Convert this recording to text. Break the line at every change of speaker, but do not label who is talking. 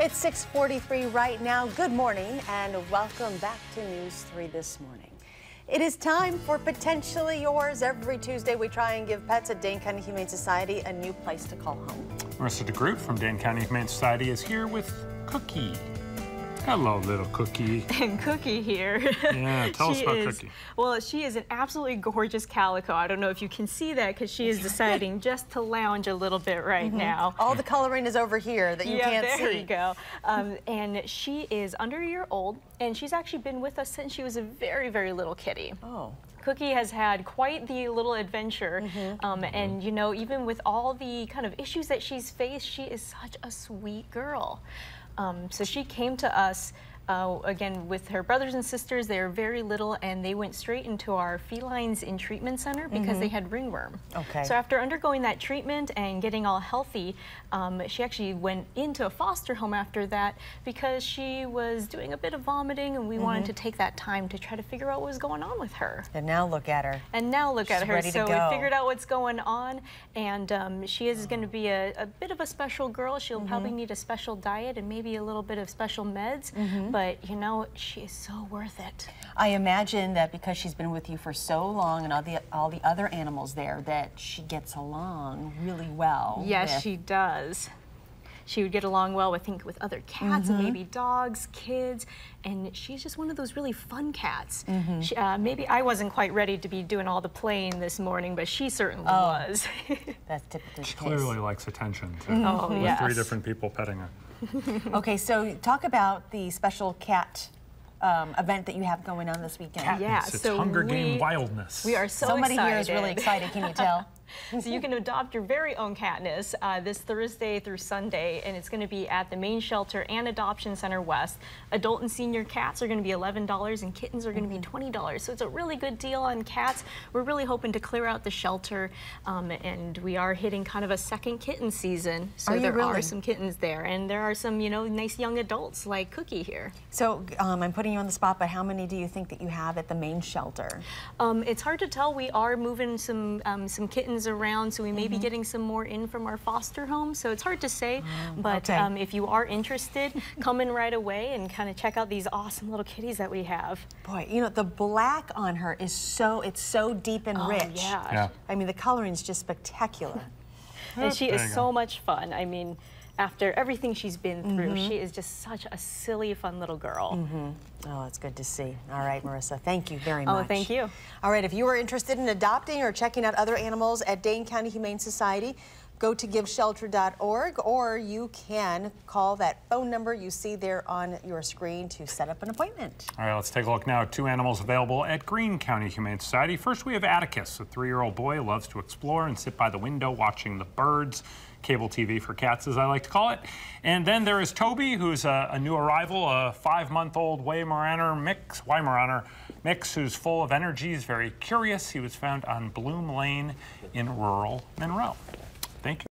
It's 643 right now. Good morning and welcome back to News 3 this morning. It is time for Potentially Yours. Every Tuesday we try and give pets at Dane County Humane Society a new place to call home.
Marissa DeGroot from Dane County Humane Society is here with Cookie. Hello, little Cookie.
And Cookie here.
Yeah, tell us about
is,
Cookie.
Well, she is an absolutely gorgeous calico. I don't know if you can see that because she is deciding just to lounge a little bit right
Mm-hmm.
now.
All the coloring is over here that you
yeah,
can't
there
see.
There you go. Um, and she is under a year old, and she's actually been with us since she was a very, very little kitty.
Oh.
Cookie has had quite the little adventure,
Mm-hmm.
um, and you know, even with all the kind of issues that she's faced, she is such a sweet girl. Um, so she came to us. Uh, again, with her brothers and sisters, they are very little, and they went straight into our felines in treatment center because they had ringworm.
Mm-hmm. Okay.
So after undergoing that treatment and getting all healthy, um, she actually went into a foster home after that because she was doing a bit of vomiting, and we
Mm-hmm.
wanted to take that time to try to figure out what was going on with her.
And now look at her.
And now look
She's
at her. so we figured out what's going on, and um, she is going to be a, a bit of a special girl. She'll probably
Mm-hmm.
need a special diet and maybe a little bit of special meds,
Mm-hmm.
But you know, she is so worth it.
I imagine that because she's been with you for so long and all the all the other animals there that she gets along really well.
Yes, she does. She would get along well, I think, with other cats
Mm-hmm.
and maybe dogs, kids, and she's just one of those really fun cats.
Mm-hmm.
She, uh, maybe I wasn't quite ready to be doing all the playing this morning, but she certainly
Oh.
was.
That's typically
She clearly likes attention, too.
Oh,
With
yes.
three different people petting her.
Okay, so talk about the special cat um, event that you have going on this weekend.
Yeah,
It's, it's
so
Hunger Game wildness.
we are so
Somebody
excited.
here is really excited. Can you tell?
so you can adopt your very own Katniss uh, this Thursday through Sunday, and it's going to be at the main shelter and Adoption Center West. Adult and senior cats are going to be $11, and kittens are going to be $20. So it's a really good deal on cats. We're really hoping to clear out the shelter, um, and we are hitting kind of a second kitten season. So
Are
there
really?
are some kittens there, and there are some, you know, nice young adults like Cookie here.
So um, I'm putting you on the spot, but how many do you think that you have at the main shelter?
Um, it's hard to tell. We are moving some um, some kittens around, so we may
Mm-hmm.
be getting some more in from our foster home. So it's hard to say. but
Oh, okay.
um, if you are interested, come in right away and kind of check out these awesome little kitties that we have.
Boy, you know the black on her is so it's so deep and
Oh,
rich.
yeah.
Yeah.
I mean the coloring's just spectacular.
And she
There
is
you go.
so much fun. I mean, after everything she's been through,
Mm-hmm.
she is just such a silly, fun little girl.
Oh, it's good to see. All right, Marissa, thank you very much.
Oh, thank you.
All right, if you are interested in adopting or checking out other animals at Dane County Humane Society, go to giveshelter.org or you can call that phone number you see there on your screen to set up an appointment.
All right, let's take a look now at two animals available at Green County Humane Society. First, we have Atticus, a three-year-old boy who loves to explore and sit by the window watching the birds. Cable TV for cats, as I like to call it. And then there is Toby, who's a, a new arrival, a five-month-old Weimaraner mix, Weimaraner mix, who's full of energy. He's very curious. He was found on Bloom Lane in rural Monroe. Thank you.